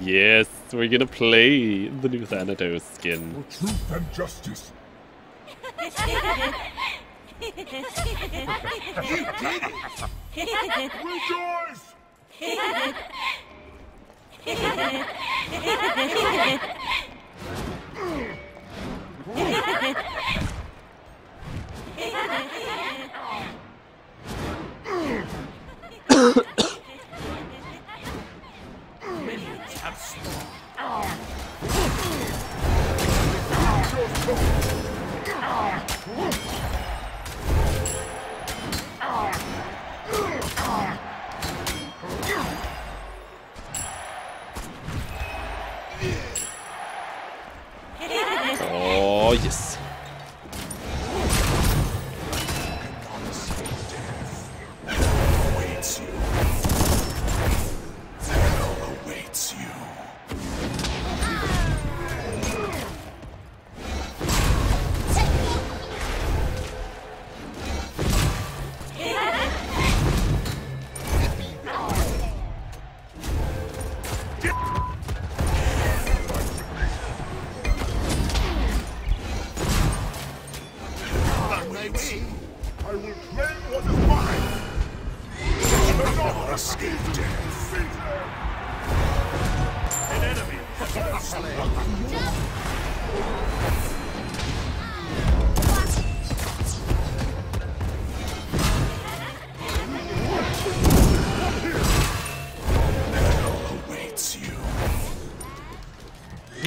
Yes, we're gonna play the new Thanatos skin. For truth and justice. you did it! Rejoice! Oh, yes.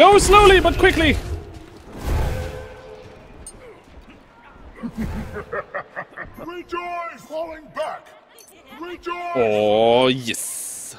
Go slowly but quickly. Rejoice! Falling back! Rejoice! Oh, yes.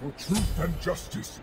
For truth and justice.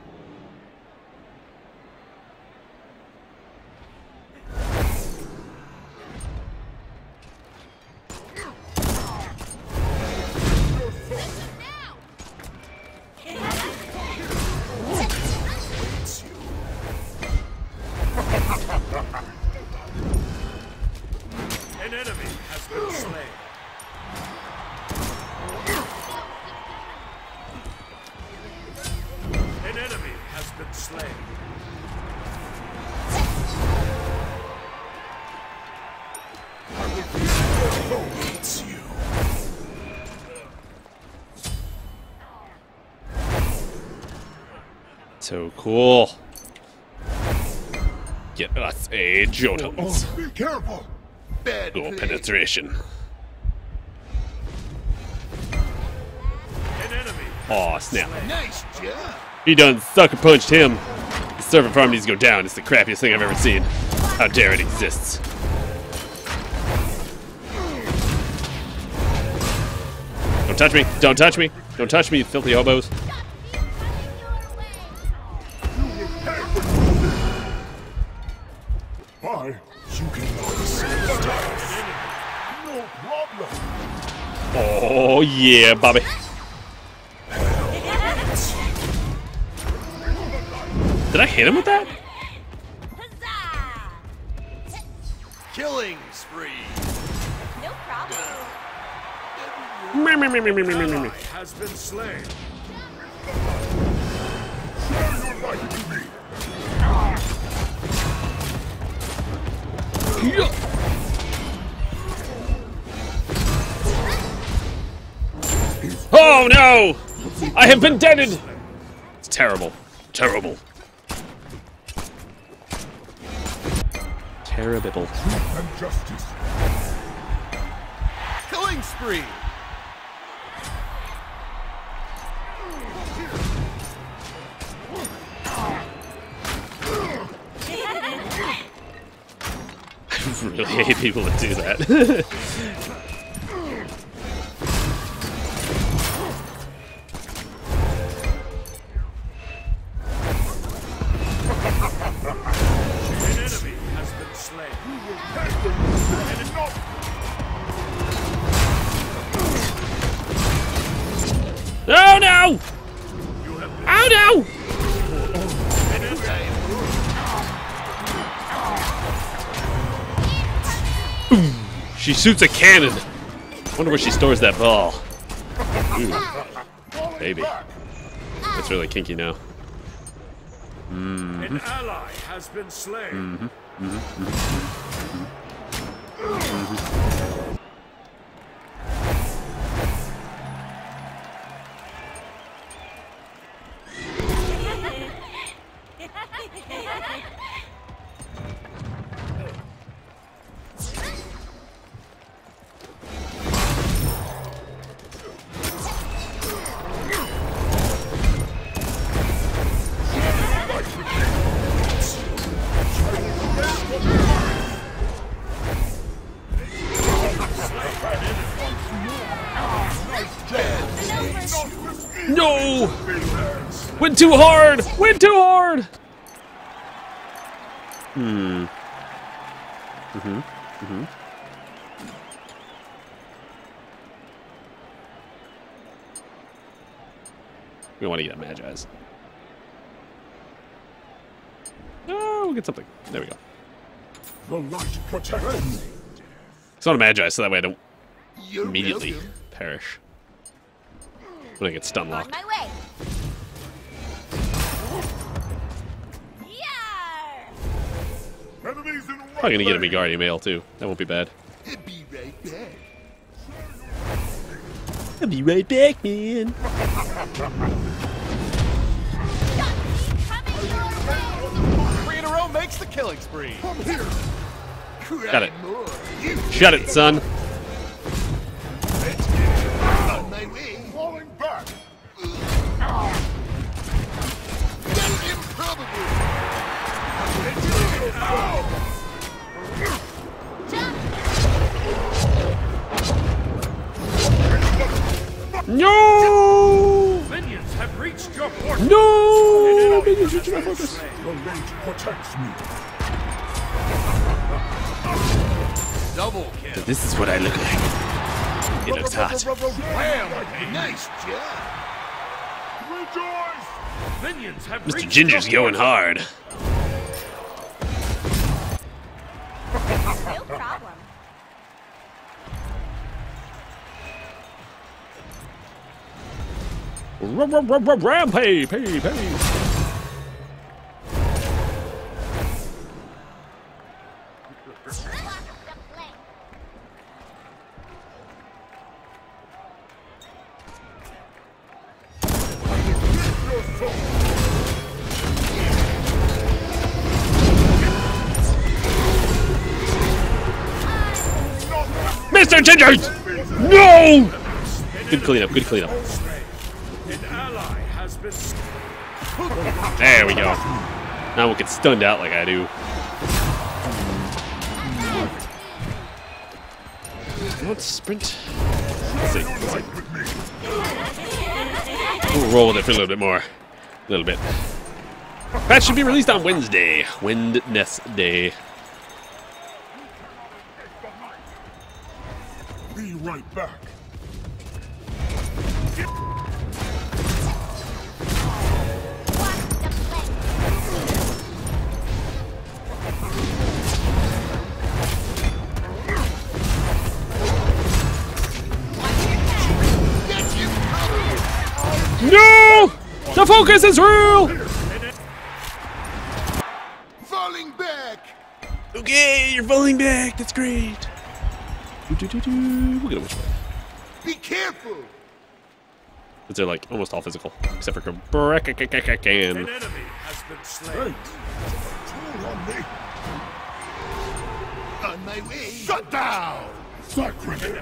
So cool. Get us a Jotuns. Oh, be careful! Bad Cool play. penetration. An enemy. Aw, snap. Nice job! He done sucker punched him. The servant farm needs to go down. It's the crappiest thing I've ever seen. How dare it exists. Don't touch me. Don't touch me. Don't touch me, you filthy hobos. Why? You cannot escape. No problem. Oh, yeah, Bobby. Did I hit him with that? Killing has been slain. Oh no! I have been deaded! It's terrible. Terrible. Terrible. Killing spree. Really hate people that do that. She shoots a cannon. Wonder where she stores that ball. Ooh, baby. That's really kinky now. An ally has been slain. No! Went too hard! Went too hard! Hmm. Mm-hmm. Mm-hmm. We want to get a Magi's. Oh, we'll get something. There we go. The light protects me. It's not a Magi, so that way I don't You're immediately welcome. perish. When I get stun locked. Probably gonna get a right Midgardian Mail too. That won't be bad. lane. Be right back. I'll be right back, man. Coming your way! Three in a row makes the killing spree. Come here. Got it. Shut it, son. on No! Minions have reached your portal. No! Minions has reaching my focus. slain. The light protects me. Double kill. This is what I look like. It looks hot. Wham! Nice job. Rejoice. Minions have Mr. Ginger's going hard. Rampage! Mr. Ginger! No! Good cleanup, good cleanup. An ally has been. There we go. Now we'll get stunned out like I do. Let's sprint. Let's see. Let's see. We'll roll with it for a little bit more. A little bit. Patch should be released on Wednesday. Wednesday. Day. Be right back. Focus is real! Falling back. Okay, you're falling back. That's great. We'll get him which way. Be careful. But they're like almost all physical, except for An enemy has been slain. On my way. Shut down. Sacrilege.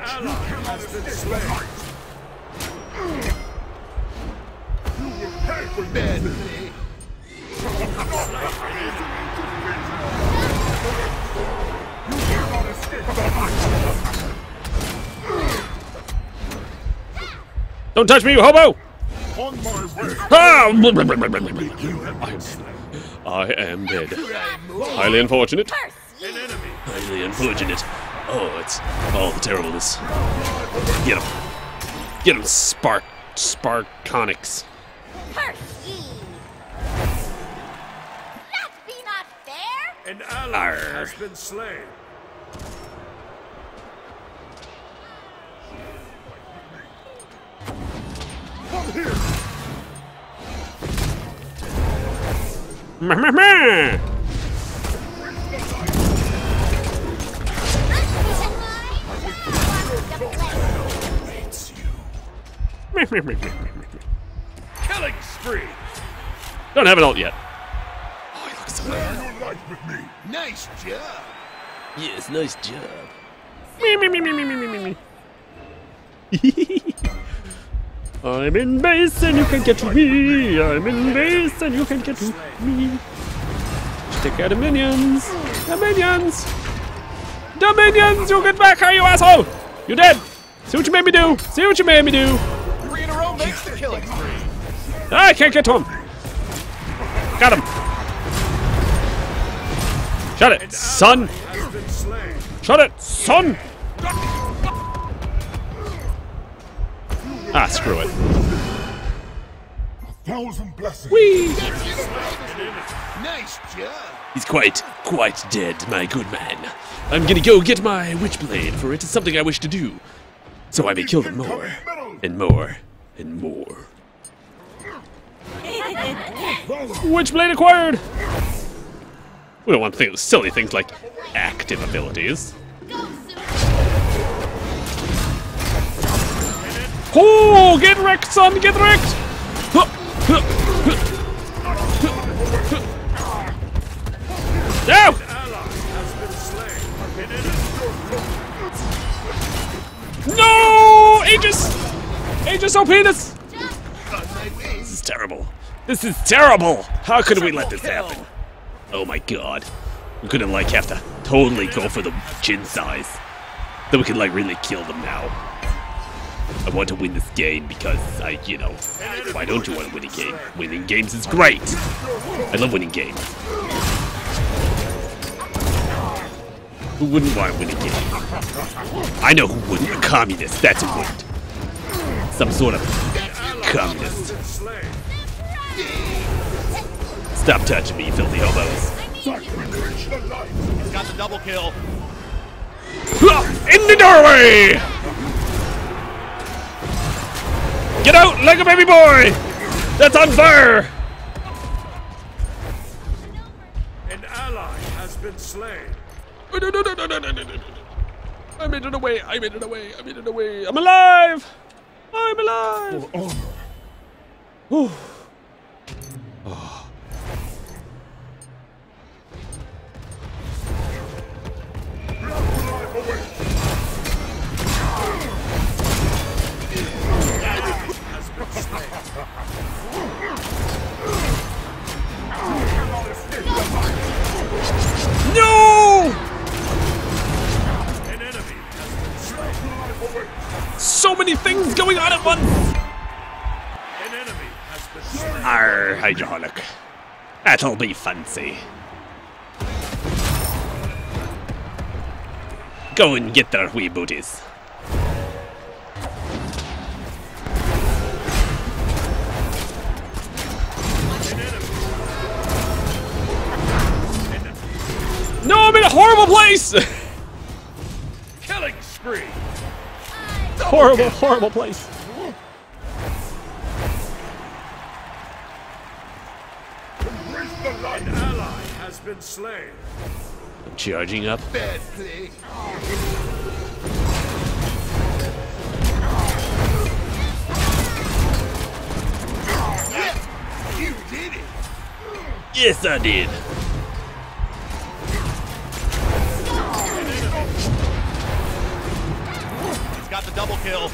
Cannot escape the. Don't touch me, you hobo! On my way. Ah! Been slain. I am dead. Highly unfortunate. Highly unfortunate. Oh, it's all the terribleness. Get him. Get him, Spark. Sparkonics. Curse ye! That be not fair! An ally Arr. has been slain. Come here. Meh, meh, meh. Meh, meh, meh, meh, meh, meh free. Don't have an ult yet. Oh, he looks so good. Nice job. Yes, nice job. Me, me, me, me, me, me, me, me. I'm in base and you can get to me. I'm in base and you can get to me. Take out the minions. The minions. The minions, you get back are you asshole. You're dead. See what you made me do. See what you made me do. Three in a row makes the killing spree. I can't get to him. Got him. Shut it, son. Shut it, son. Ah, screw it. Thousand blessings. He's quite, quite dead, my good man. I'm gonna go get my witchblade, for it is something I wish to do. So I may kill them more, and more, and more. Witchblade acquired! We don't want to silly things like active abilities. Oh, get wrecked, son, get wrecked! Enemy No! Aegis! Aegis oh, OP this! This is terrible. This is terrible! How could we let this happen? Oh my god. We couldn't like have to totally go for the Qin's Sais. Then we could like really kill them now. I want to win this game because I, you know, why don't you want to win a game? Winning games is great! I love winning games. Who wouldn't want to win a game? I know who wouldn't. A communist. That's who wouldn't. Some sort of communist. Stop touching me, you filthy hobos. He's got the double kill. In the doorway! Get out like a baby boy! That's on fire! An ally has been slain. No, no, no, no, no, no, no, no. I made it away, I made it away, I made it away. I'm alive! I'm alive! For hydraulic. That'll be fancy. Go and get their wee booties. No, I'm in a horrible place! Killing spree. horrible, horrible place. Has been slain. I'm charging up. Bad play. You did it. Yes, I did. He's got the double kill.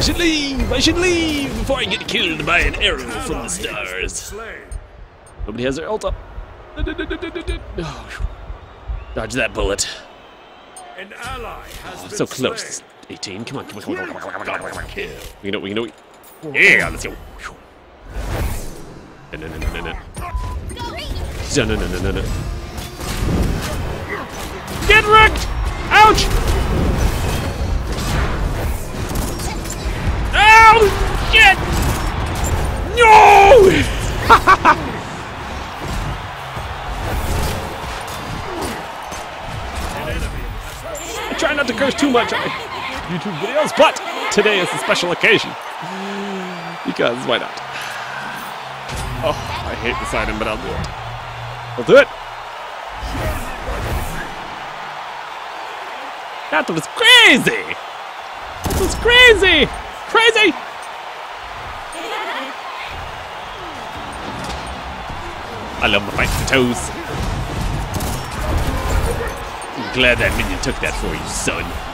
I should leave. I should leave before I get killed by an arrow from the stars. Nobody has their ult up. Oh, Dodge that bullet. An ally has been So close. slain. 18. Come on, come on, come on, come on, come on, come on, come on. We it. We it. Yeah, let's go. No, no, no, no. No, no, no, no, no, no. Get wrecked! Ouch! Too much on YouTube videos, but today is a special occasion. Because why not? Oh, I hate this item, but I'll do it. I'll do it. That was crazy! That was crazy! Crazy! I love my fight the toes. I'm glad that minion took that for you, son.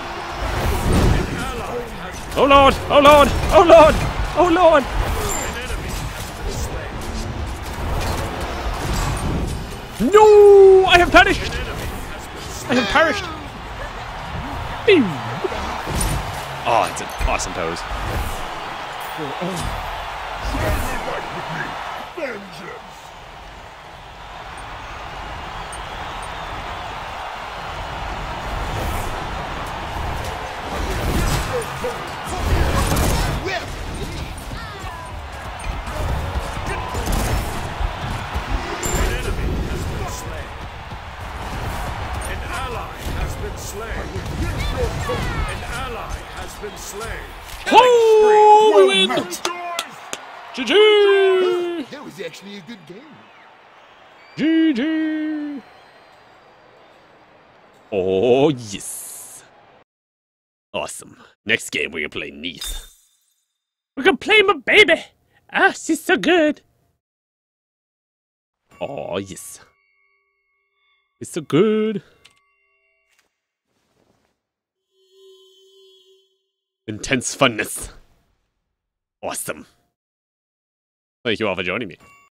Oh lord! Oh lord! Oh lord! Oh lord! No! I have perished! I have perished! Oh, it's an awesome pose. Vengeance! Has been slain. An ally has been slain. Oh, we win! GG! That was actually a good game. GG! Oh, yes. Awesome. Next game, we're gonna play Neith. We're gonna play my baby! Ah, she's so good! Oh, yes. It's so good. Intense funness. Awesome. Thank you all for joining me.